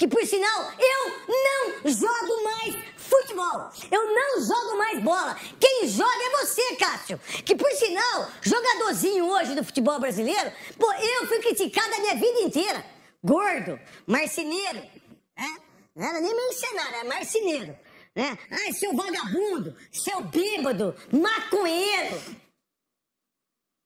que por sinal eu não jogo mais futebol. Eu não jogo mais bola. Quem joga é você, Cássio. Que por sinal, jogadorzinho hoje do futebol brasileiro, pô, eu fui criticado a minha vida inteira. Gordo, marceneiro, é? Não era nem mercenário, era marceneiro. Né? Ai, seu vagabundo, seu bêbado, maconheiro.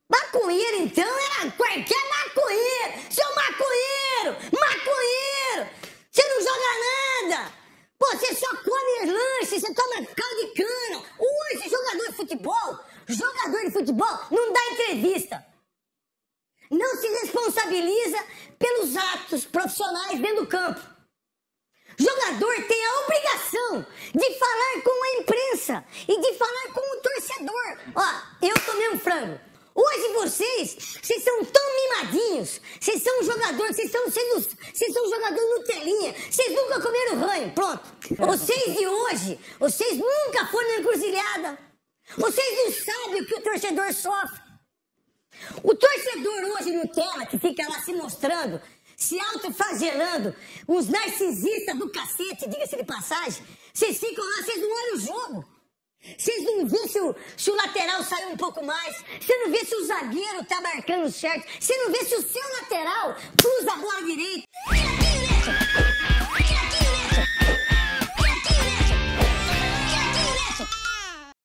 Maconheiro, então, era qualquer maconheiro. Seu maconheiro, maconheiro. Você não joga nada. Pô, você só come lanche, você toma caldo de cana. Hoje, jogador de futebol, jogador de futebol não dá entrevista. Não se responsabiliza pelos atos profissionais dentro do campo. Jogador tem a obrigação de falar com a imprensa e de falar com o torcedor. Ó, eu tomei um frango. Hoje vocês, vocês são tão mimadinhos, vocês são jogadores, vocês são, vocês, vocês são jogadores Nutelinha, vocês nunca comeram ranho, pronto. Vocês de hoje, vocês nunca foram na encruzilhada. Vocês não sabem o que o torcedor sofre. O torcedor hoje Nutella, que fica lá se mostrando, se autoflagelando, uns narcisistas do cacete, diga-se de passagem, vocês ficam lá, vocês não olham o jogo. Vocês não vê se o, se o lateral saiu um pouco mais, você não vê se o zagueiro tá marcando certo, você não vê se o seu lateral cruza a bola direita,